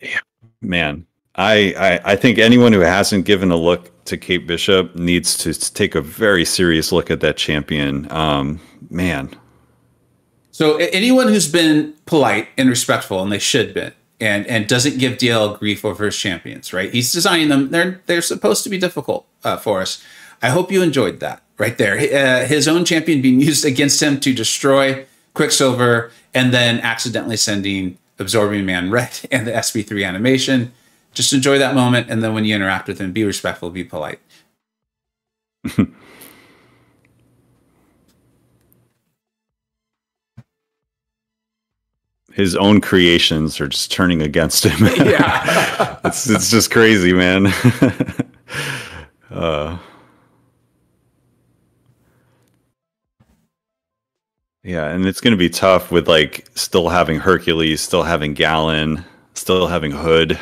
Yeah, man. I, I I think anyone who hasn't given a look to Kate Bishop needs to take a very serious look at that champion. Um, man. So anyone who's been polite and respectful, and they should be, and and doesn't give DL grief over his champions, right? He's designing them. They're they're supposed to be difficult uh, for us. I hope you enjoyed that right there. Uh, his own champion being used against him to destroy Quicksilver, and then accidentally sending Absorbing Man Red and the SP3 animation. Just enjoy that moment, and then when you interact with them, be respectful, be polite. his own creations are just turning against him. yeah, it's it's just crazy, man. uh, yeah, and it's going to be tough with like still having Hercules, still having Galan, still having Hood.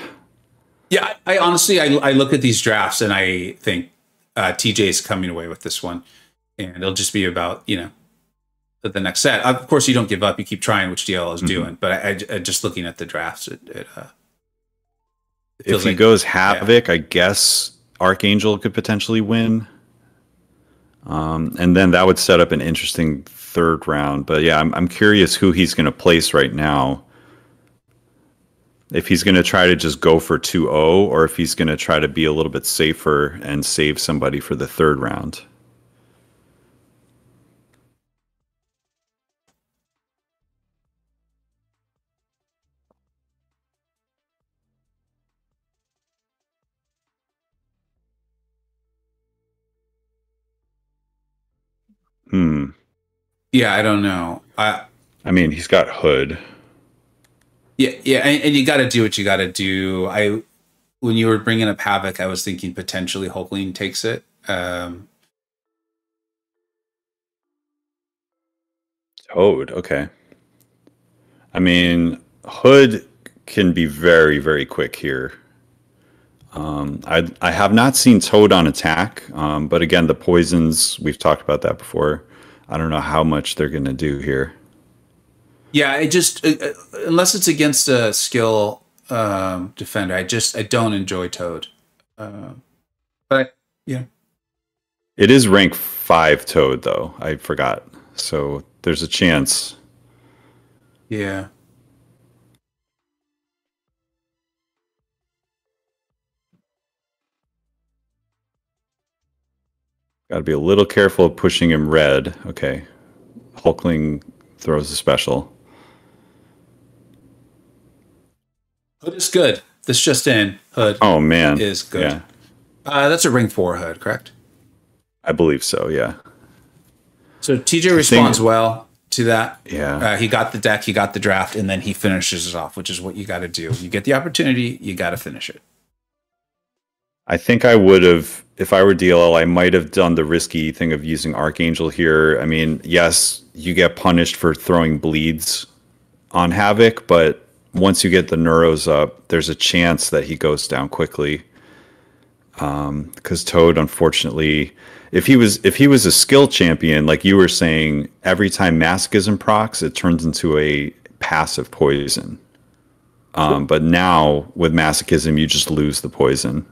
Yeah, I, I honestly I, I look at these drafts and I think uh, TJ is coming away with this one, and it'll just be about you know the next set. Of course, you don't give up; you keep trying, which DL is mm-hmm. doing. But I, I, just looking at the drafts, it, it, uh, it if he like, goes Havoc, yeah. I guess Archangel could potentially win. Um, and then that would set up an interesting third round. But yeah, I'm I'm curious who he's going to place right now. If he's going to try to just go for 2-0 or if he's going to try to be a little bit safer and save somebody for the third round. Hmm. Yeah, I don't know. I I mean, he's got Hood. Yeah, yeah, and, and you got to do what you got to do. I when you were bringing up Havoc, I was thinking potentially Hulkling takes it. Um, Toad, okay. I mean, Hood can be very, very quick here. Um, I I have not seen Toad on attack, um, but again, the poisons we've talked about that before. I don't know how much they're going to do here. Yeah, I just uh, uh, unless it's against a skill um, defender, I just I don't enjoy Toad. Uh, but yeah, it is rank five Toad though. I forgot, so there's a chance. Yeah. Got to be a little careful of pushing him red. Okay. Hulkling throws a special. Hood is good. This just in. Hood. Oh man, is good. Yeah. Uh, that's a ring four hood, correct? I believe so. Yeah. So TJ responds think, well to that. Yeah. Uh, he got the deck, he got the draft, and then he finishes it off, which is what you got to do. You get the opportunity, you got to finish it. I think I would have, if I were DLL, I might have done the risky thing of using Archangel here. I mean, yes, you get punished for throwing bleeds on Havoc, but once you get the neuros up, there's a chance that he goes down quickly. Because um, Toad, unfortunately, if he was if he was a skill champion, like you were saying, every time masochism procs, it turns into a passive poison. Um, but now with masochism, you just lose the poison.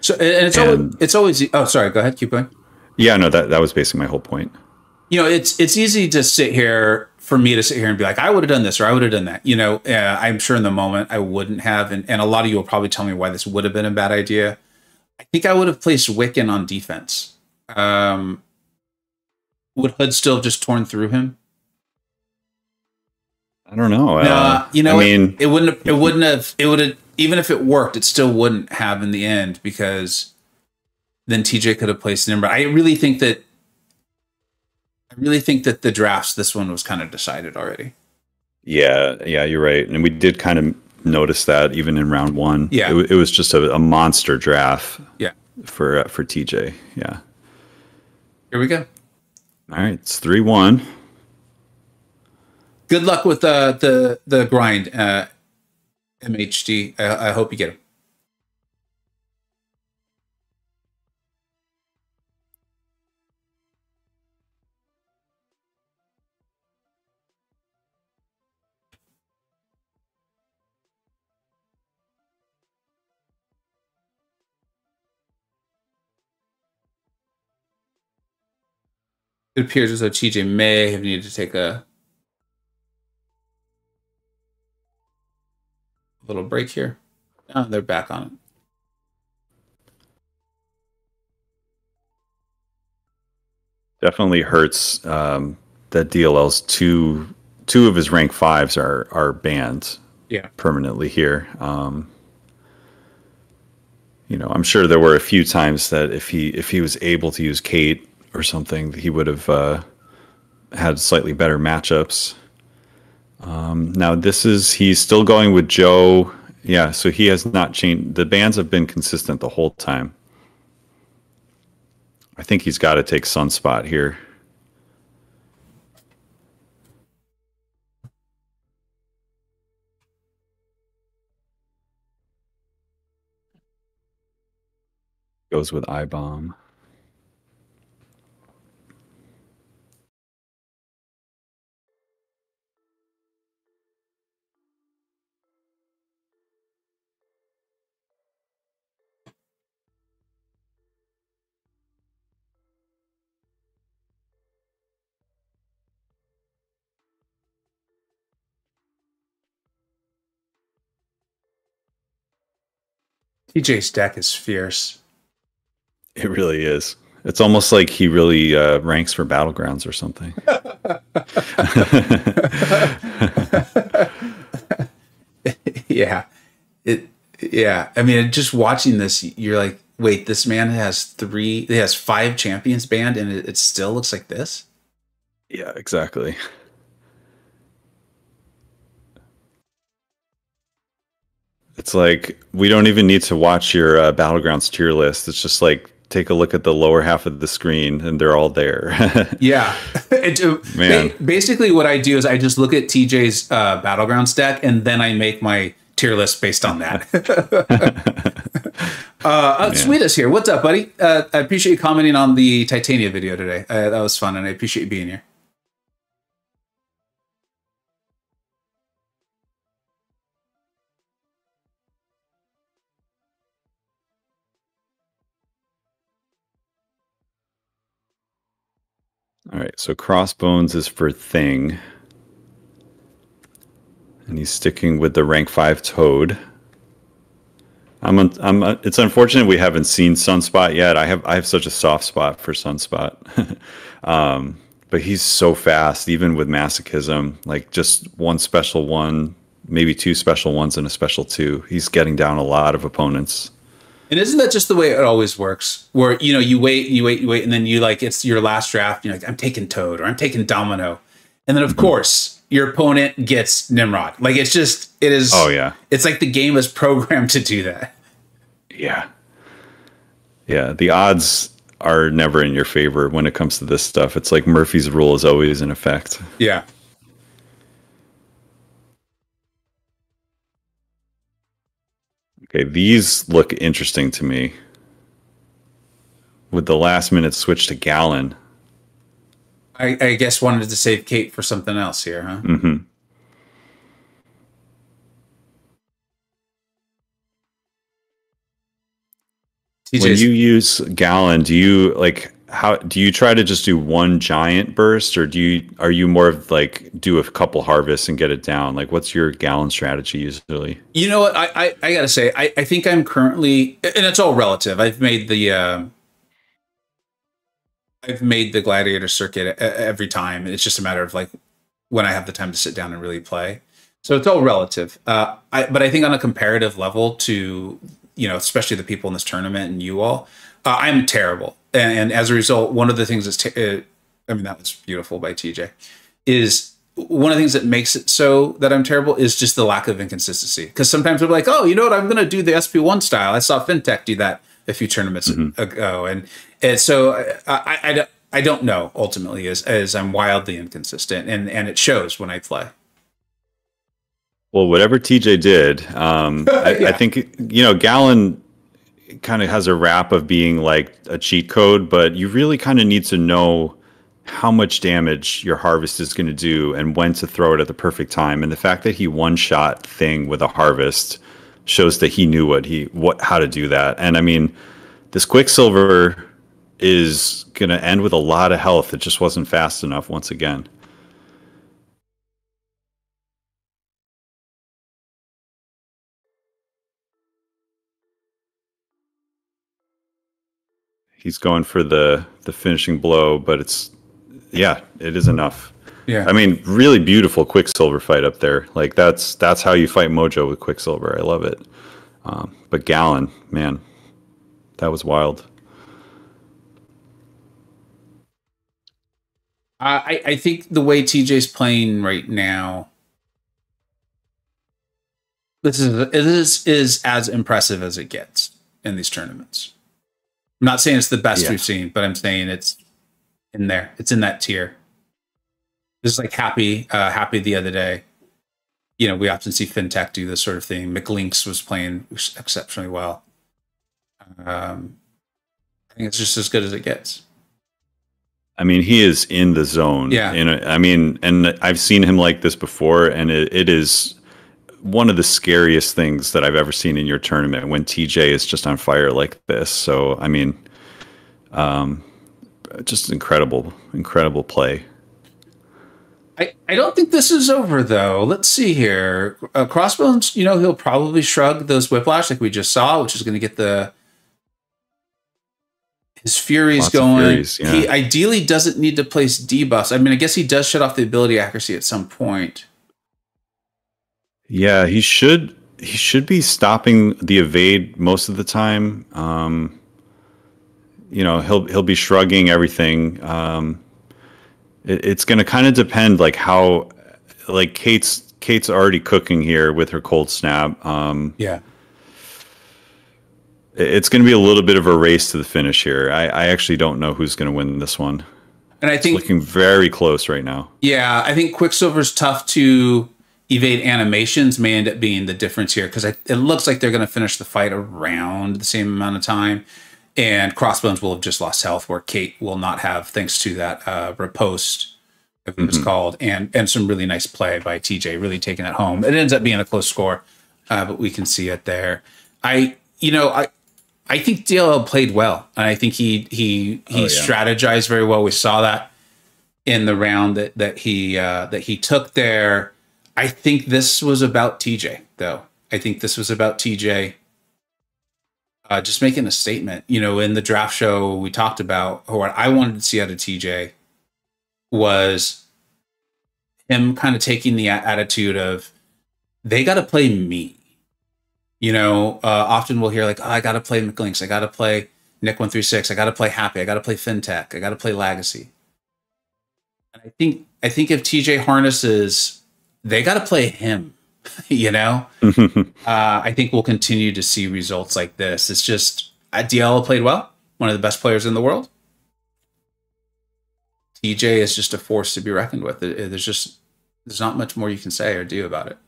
So and it's and, always it's always oh sorry go ahead keep going. Yeah, no that that was basically my whole point. You know, it's it's easy to sit here for me to sit here and be like, I would have done this or I would have done that. You know, uh, I'm sure in the moment I wouldn't have, and, and a lot of you will probably tell me why this would have been a bad idea. I think I would have placed Wiccan on defense. Um, would Hood still have just torn through him? I don't know. No, uh, you know, I mean, it, it wouldn't. Have, it wouldn't have. It would have even if it worked, it still wouldn't have in the end because then TJ could have placed a number. I really think that I really think that the drafts this one was kind of decided already. Yeah, yeah, you're right, and we did kind of notice that even in round one. Yeah, it, it was just a, a, monster draft. Yeah, for uh, for TJ. Yeah. Here we go. All right, it's three one. Good luck with uh, the the grind. Uh, MHD. I, I hope you get him. It appears as though TJ may have needed to take a little break here. Oh, they're back on it. Definitely hurts um, that DLL's two two of his rank fives are are banned Yeah. permanently here. Um, you know, I'm sure there were a few times that if he if he was able to use Kate or something, he would have uh, had slightly better matchups. Um, now this is he's still going with Joe. Yeah, so he has not changed. The bands have been consistent the whole time. I think he's got to take Sunspot here. Goes with I bomb. TJ's deck is fierce. It really is. It's almost like he really uh, ranks for battlegrounds or something. yeah. It yeah. I mean just watching this, you're like, wait, this man has three he has five champions banned and it, it still looks like this? yeah, exactly. Like we don't even need to watch your uh, battlegrounds tier list. It's just like take a look at the lower half of the screen, and they're all there. Yeah. It, uh, Man. ba- basically, what I do is I just look at TJ's uh, Battlegrounds deck and then I make my tier list based on that. uh, uh, Sweetest here. What's up, buddy? Uh, I appreciate you commenting on the Titania video today. Uh, that was fun and I appreciate you being here. All right, so crossbones is for thing, and he's sticking with the rank five toad. I'm, un- I'm. uh, It's unfortunate we haven't seen Sunspot yet. I have. I have such a soft spot for Sunspot, um, but he's so fast, even with masochism. Like just one special one, maybe two special ones, and a special two. He's getting down a lot of opponents. And isn't that just the way it always works? Where you know you wait, you wait, you wait, and then you like it's your last draft. You're like, I'm taking Toad or I'm taking Domino, and then of mm-hmm. course your opponent gets Nimrod. Like it's just it is. Oh, yeah. it's like the game is programmed to do that. Yeah, yeah. The odds are never in your favor when it comes to this stuff. It's like Murphy's rule is always in effect. Yeah. Okay, these look interesting to me. With the last minute switch to Galan. I, I guess wanted to save Kate for something else here, huh? Mm-hmm. When you use Galan, do you like how do you try to just do one giant burst or do you are you more of like do a couple harvests and get it down? Like what's your Galan strategy usually? You know what? I I, I gotta say, I, I think I'm currently, and it's all relative. I've made the uh, I've made the gladiator circuit every time. It's just a matter of like when I have the time to sit down and really play. So it's all relative. Uh, I, but I think on a comparative level to you know, especially the people in this tournament and you all, uh, I'm terrible. And, and as a result, one of the things that's, t- uh, I mean, that was beautiful by TJ, is one of the things that makes it so that I'm terrible is just the lack of inconsistency. Because sometimes I'm like, oh, you know what? I'm going to do the SP1 style. I saw FinTech do that a few tournaments ago. And, and so I, I, I, don't- I don't know ultimately as, as I'm wildly inconsistent and, and it shows when I play. Well, whatever TJ did, um, I, I think you know Galan kind of has a rap of being like a cheat code, but you really kind of need to know how much damage your harvest is going to do and when to throw it at the perfect time. And the fact that he one shot thing with a harvest shows that he knew what he what how to do that. And I mean, this Quicksilver is going to end with a lot of health. It just wasn't fast enough once again. He's going for the the finishing blow, but it's yeah, it is enough. Yeah. I mean, really beautiful Quicksilver fight up there. Like that's that's how you fight Mojo with Quicksilver. I love it. Um, but Galan, man, that was wild. I, I think the way TJ's playing right now, this is it is is as impressive as it gets in these tournaments. I'm not saying it's the best Yeah. we've seen, but I'm saying it's in there. It's in that tier. Just like happy, uh, happy the other day. You know, we often see fintech do this sort of thing. McLinks was playing exceptionally well. Um, I think it's just as good as it gets. I mean, he is in the zone. Yeah. In a, I mean, and I've seen him like this before, and it, it is one of the scariest things that I've ever seen in your tournament when TJ is just on fire like this. So, I mean, um, just incredible, incredible play. I, I don't think this is over though. Let's see here. Uh, Crossbones, you know, he'll probably shrug those whiplash like we just saw, which is going to get the his furies Lots going. Furies, yeah. He ideally doesn't need to place debuffs. I mean, I guess he does shut off the ability accuracy at some point. Yeah, he should he should be stopping the evade most of the time. Um, you know, he'll he'll be shrugging everything. Um, it, it's going to kind of depend, like how, like Kate's Kate's already cooking here with her cold snap. Um, Yeah. it- it's going to be a little bit of a race to the finish here. I, I actually don't know who's going to win this one. And I think Looking very close right now. Yeah, I think Quicksilver's tough to evade animations may end up being the difference here because it looks like they're going to finish the fight around the same amount of time. And Crossbones will have just lost health, where Kate will not have, thanks to that uh, riposte, I think it's called, and and some really nice play by TJ, really taking it home. It ends up being a close score, uh, but we can see it there. I, you know, I. I think DLL played well, and I think he he he Oh, yeah. strategized very well. We saw that in the round that that he uh, that he took there. I think this was about TJ, though. I think this was about TJ uh, just making a statement. You know, in the draft show, we talked about what I wanted to see out of TJ was him kind of taking the attitude of they got to play me. You know, uh, often we'll hear like, oh, I got to play McLinks, I got to play Nick one three six, I got to play Happy, I got to play FinTech, I got to play Lagacy. And I think I think if TJ harnesses, they got to play him. You know, uh, I think we'll continue to see results like this. It's just uh, DL played well, one of the best players in the world. TJ is just a force to be reckoned with. It- it- There's just there's not much more you can say or do about it.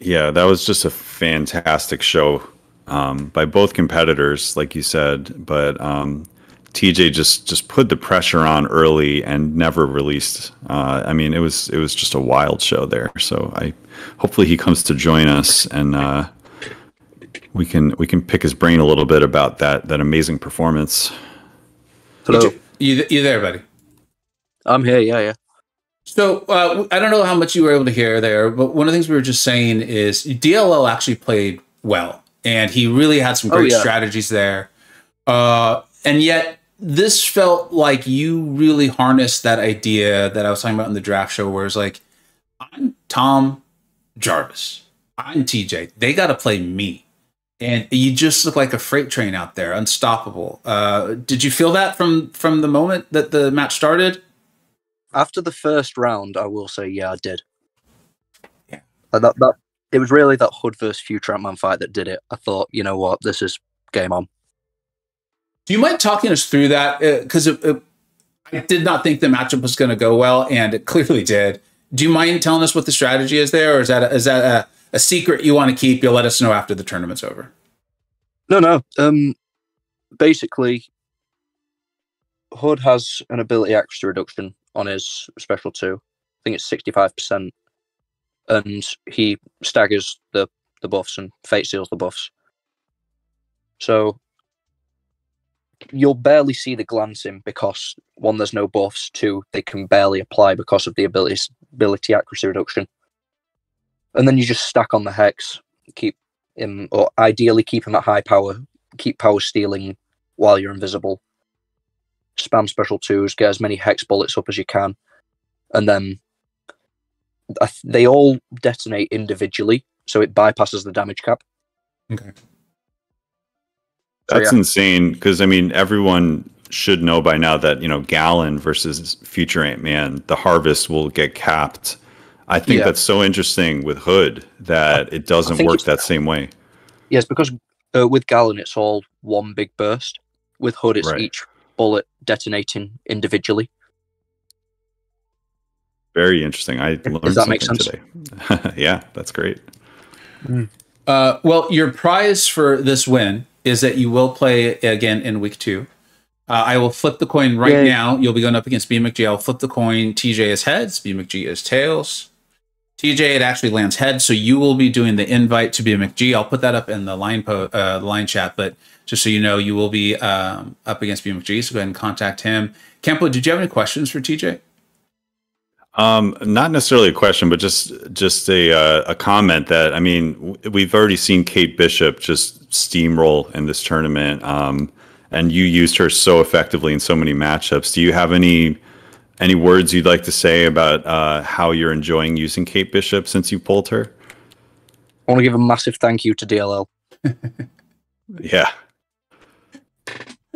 Yeah, that was just a fantastic show um, by both competitors, like you said. But um, TJ just just put the pressure on early and never released. Uh, I mean, it was it was just a wild show there. So I hopefully he comes to join us and uh, we can we can pick his brain a little bit about that that amazing performance. Hello. You, you there, buddy? I'm here. Yeah, yeah. So uh, I don't know how much you were able to hear there, but one of the things we were just saying is DLL actually played well, and he really had some Oh, great yeah. strategies there. Uh, and yet, this felt like you really harnessed that idea that I was talking about in the draft show, where it's like, I'm Tom Jarvis, I'm TJ. They got to play me, and you just look like a freight train out there, unstoppable. Uh, did you feel that from from the moment that the match started? After the first round, I will say, yeah, I did. Yeah. That, that it was really that Hood versus Future Ant-Man fight that did it. I thought, you know what, this is game on. Do you mind talking us through that? Because it, I did not think the matchup was going to go well, and it clearly did. Do you mind telling us what the strategy is there, or is that a, is that a, a secret you want to keep? You'll let us know after the tournament's over. No, no. Um, basically, Hood has an ability accuracy reduction on his special two. I think it's sixty-five percent, and he staggers the the buffs and fate seals the buffs. So you'll barely see the glancing because one, there's no buffs. Two, they can barely apply because of the ability ability accuracy reduction. And then you just stack on the hex, keep him, or ideally keep him at high power, keep power stealing while you're invisible. Spam special twos, get as many hex bullets up as you can, and then they all detonate individually, so it bypasses the damage cap. Okay. That's so, yeah. insane because I mean everyone should know by now that you know Galan versus future Ant Man, the harvest will get capped. I think yeah. that's so interesting with Hood that it doesn't work that same way. Yes, because uh, with Galan it's all one big burst. With Hood, it's right. each bullet detonating individually. Very interesting. I learned Does that make sense? today. yeah, that's great. Mm. Uh, well, your prize for this win is that you will play again in week two. Uh, I will flip the coin right Yay. now. You'll be going up against B McG. I'll flip the coin. TJ is heads. B McG is tails. TJ, it actually lands heads, so you will be doing the invite to B McG. I'll put that up in the line po- uh, line chat, but just so you know, you will be um, up against B McG. So go ahead and contact him. Campo, did you have any questions for TJ? Um, not necessarily a question, but just just a uh, a comment that I mean we've already seen Kate Bishop just steamroll in this tournament, um, and you used her so effectively in so many matchups. Do you have any any words you'd like to say about uh, how you're enjoying using Kate Bishop since you pulled her? I want to give a massive thank you to DLL. yeah,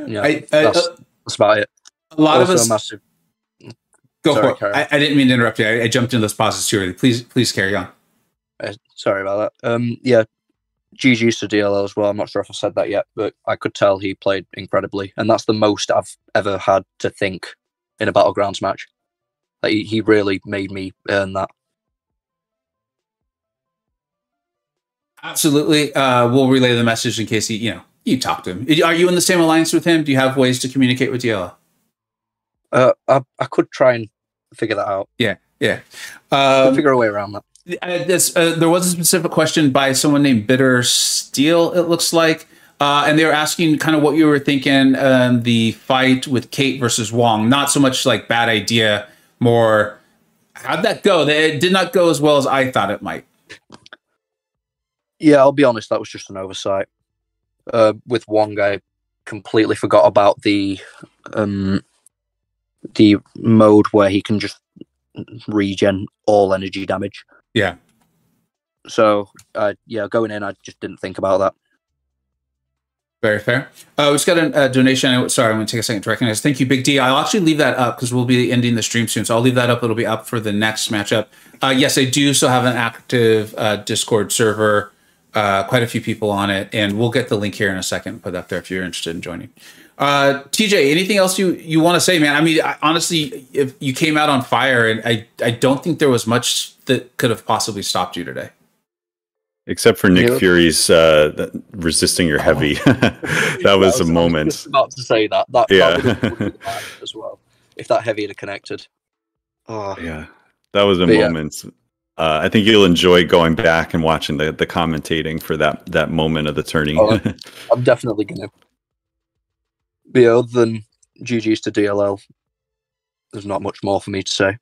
yeah, I, I, that's, uh, that's, about it. A lot also of us. Massive, Go sorry, for it. I, I, didn't mean to interrupt you. I, I, jumped into those pauses too early. Please, please carry on. Uh, sorry about that. Um, yeah, GG's to DLL as well. I'm not sure if I said that yet, but I could tell he played incredibly, and that's the most I've ever had to think in a battlegrounds match. Like, he, he really made me earn that. Absolutely. Uh, we'll relay the message in case he, you know, you talk to him. Are you in the same alliance with him? Do you have ways to communicate with DLL? Uh, I, I could try and figure that out. Yeah, yeah. Um, figure a way around that. Uh, this, uh, there was a specific question by someone named Bitter Steel. It looks like, uh, and they were asking kind of what you were thinking um, the fight with Kate versus Wong. Not so much like bad idea, more how'd that go? It did not go as well as I thought it might. Yeah, I'll be honest. That was just an oversight. Uh, with Wong, I completely forgot about the um, the mode where he can just regen all energy damage. Yeah. So, uh, yeah, going in, I just didn't think about that. Very fair. Uh, we just got a, a donation. Sorry, I'm going to take a second to recognize. Thank you, Big D. I'll actually leave that up because we'll be ending the stream soon. So I'll leave that up. It'll be up for the next matchup. Uh, yes, I do still have an active uh, Discord server. Uh, quite a few people on it, and we'll get the link here in a second. Put that there if you're interested in joining. Uh, TJ, anything else you you want to say, man? I mean, I, honestly, if you came out on fire, and I I don't think there was much that could have possibly stopped you today. Except for Nick Fury's uh, resisting your heavy, that was, a moment. Was about to say that. That yeah, that as well. If that heavy had connected, oh. yeah, that was a but moment. Yeah. Uh, I think you'll enjoy going back and watching the the commentating for that that moment of the turning. Oh, I'm definitely gonna. Yeah, other than GG's to DLL, there's not much more for me to say.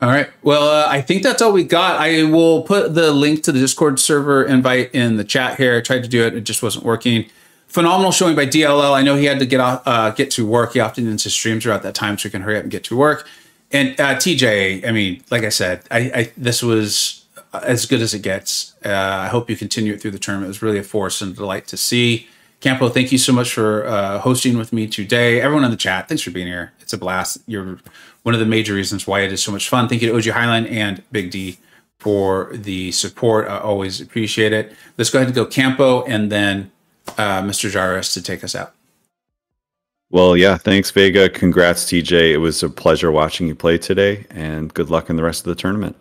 All right. Well, uh, I think that's all we got. I will put the link to the Discord server invite in the chat here. I tried to do it; it just wasn't working. Phenomenal showing by DLL. I know he had to get off, uh, get to work. He often ends his streams around that time, so he can hurry up and get to work. And uh, TJ, I mean, like I said, I, I this was as good as it gets. Uh, I hope you continue it through the tournament. It was really a force and a delight to see. Campo, thank you so much for uh, hosting with me today. Everyone in the chat, thanks for being here. It's a blast. You're one of the major reasons why it is so much fun. Thank you to OG Highline and Big D for the support. I always appreciate it. Let's go ahead and go Campo and then uh, Mr. Jarvis to take us out. Well, yeah, thanks, Vega. Congrats, TJ. It was a pleasure watching you play today, and good luck in the rest of the tournament.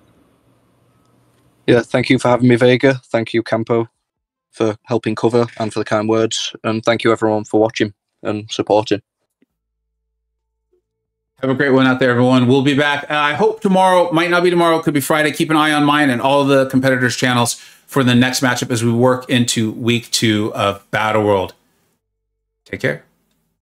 Yeah, thank you for having me, Vega. Thank you, Campo for helping cover and for the kind words. And thank you everyone for watching and supporting. Have a great one out there, everyone. We'll be back. Uh, I hope tomorrow, might not be tomorrow, could be Friday. Keep an eye on mine and all the competitors' channels for the next matchup as we work into week two of Battle World. Take care.